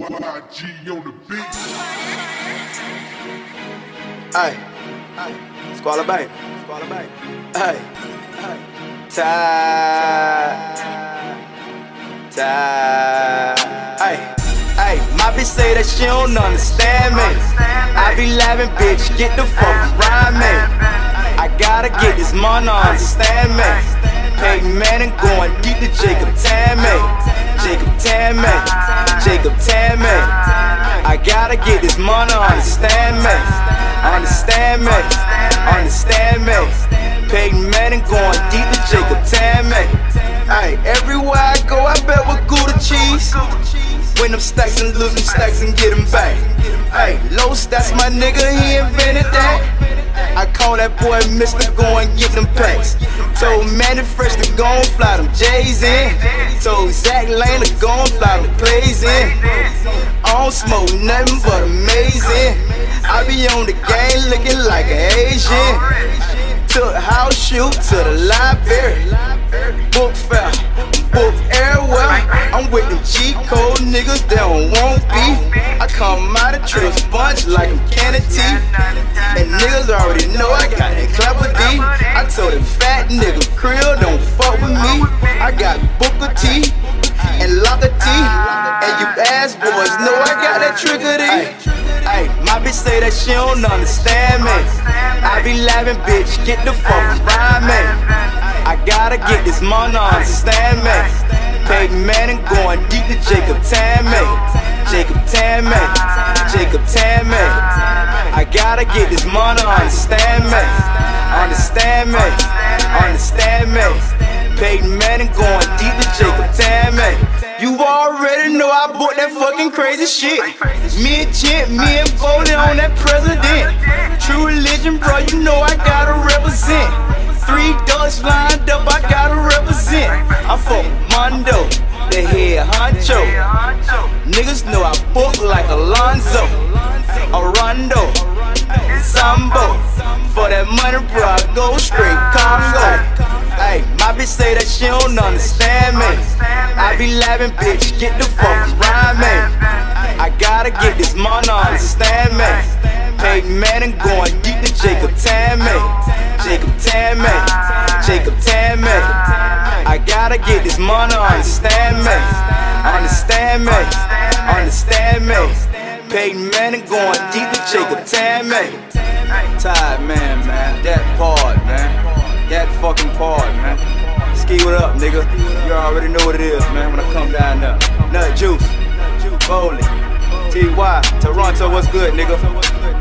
YG on the beat. Hey, hey, Squalla Bank, Squalla Bank. Hey, hey, time, time. Hey, hey, my bitch say that she don't understand me. I be laughing, bitch, get the fuck around me. I gotta get this money, understand me. Peyton Manning going deep to Jacob Tamme. Jacob Tamme, Jacob Tamme. I gotta get this money, understand me. Understand me, understand me. Peyton Manning going deep to Jacob Tamme. Hey, everywhere I go, I bet with Gouda cheese. Win them stacks and lose them stacks and get them back. Hey, low stats, my nigga, he invented that. I call that boy Mr. Go and give them packs. Told Mannie Fresh to go and fly them J's in. Told Zach Lane to go and fly them plays in. I don't smoke nothing but amazing. I be on the game looking like an Asian. Took house shoot to the library. Book fair, book everywhere. I'm with them G code niggas that don't want beef. I come out of trips bunch like I'm Kennedy. And niggas already know I got that clapper D. I told that fat nigga Krill don't fuck with me. I got Booker T and Locker T. And you ass boys know I got that trigger D. Hey, my bitch say that she don't understand me. I be laughing, bitch, get the fuck around me. I gotta get this money, understand me. Peyton Manning going deep to Jacob Tamme. Get this money, understand me. Understand me, understand me. Peyton Manning going deep to Jacob Tamme. You already know I bought that fucking crazy shit. Me and Chint, me and Foley on that president. True religion, bro, you know I gotta represent. Three Dutch lined up, I gotta represent. I fuck Mondo, the head honcho. Niggas money, bro, I go straight Congo. Hey, my bitch say that she don't understand me. I be laughing, bitch, get the fuck around me. I gotta get this money, understand me. Peyton Manning going deep to Jacob Tamme. Jacob Tamme, Jacob Tamme. I gotta get this money, understand me. Understand me, understand me. Peyton Manning going deep to Jacob Tamme. Tired man, man. That part, man. That fucking part, man. Ski what up, nigga. You already know what it is, man, when I come down there. Nut juice, bowling. TY, Toronto, what's good, nigga?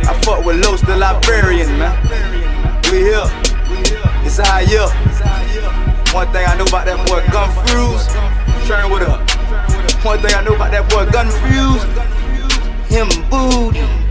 I fuck with Los the Librarian, man. We here. It's our year. One thing I know about that boy Gunfuse, turn with up. One thing I know about that boy Gunfuse, him booed.